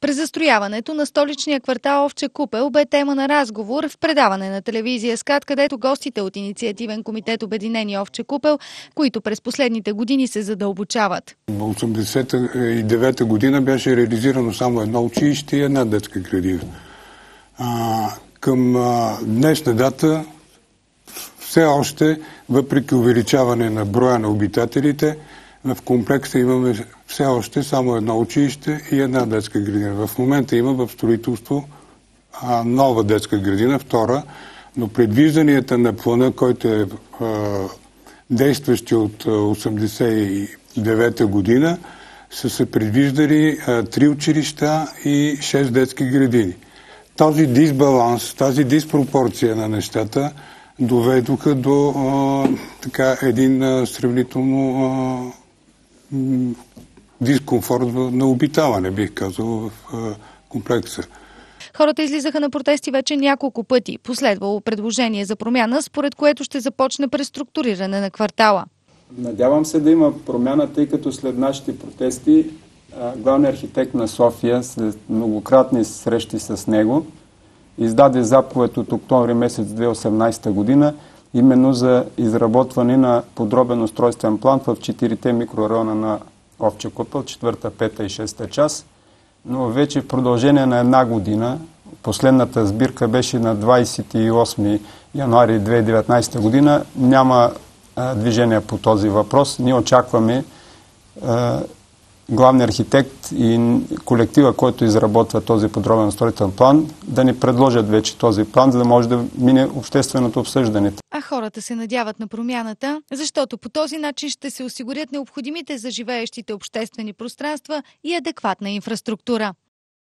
През застрояването на столичния квартал Овче купел бе тема на разговор в предаване на телевизия СКАТ, където гостите от инициативен комитет Обединени Овче купел, които през последните години се задълбочават. В 1989 година беше реализирано само едно училище и една детска градина. Към днешна дата все още, въпреки увеличаване на броя на обитателите, в комплекса имаме все още само едно училище и една детска градина. В момента има в строителство нова детска градина, втора, но предвижданията на плана, който е действащи от 1989 година, са се предвиждали три училища и шест детски градини. Този дисбаланс, тази диспропорция на нещата доведоха до а, така, един а, сравнително дискомфорт на обитаване, бих казал, в комплекса. Хората излизаха на протести вече няколко пъти. Последвало предложение за промяна, според което ще започне преструктуриране на квартала. Надявам се да има промяна, тъй като след нашите протести главният архитект на София, след многократни срещи с него, издаде заповед от октомври месец 2018 година, именно за изработване на подробен устройствен план в четирите микрорайона на Овче купел, четвърта, пета и шеста част. Но вече в продължение на една година, последната сбирка беше на 28 януари 2019 година, няма движение по този въпрос. Ние очакваме главният архитект и колектива, който изработва този подробен строителен план, да ни предложат вече този план, за да може да мине общественото обсъждане. Хората се надяват на промяната, защото по този начин ще се осигурят необходимите за живеещите обществени пространства и адекватна инфраструктура.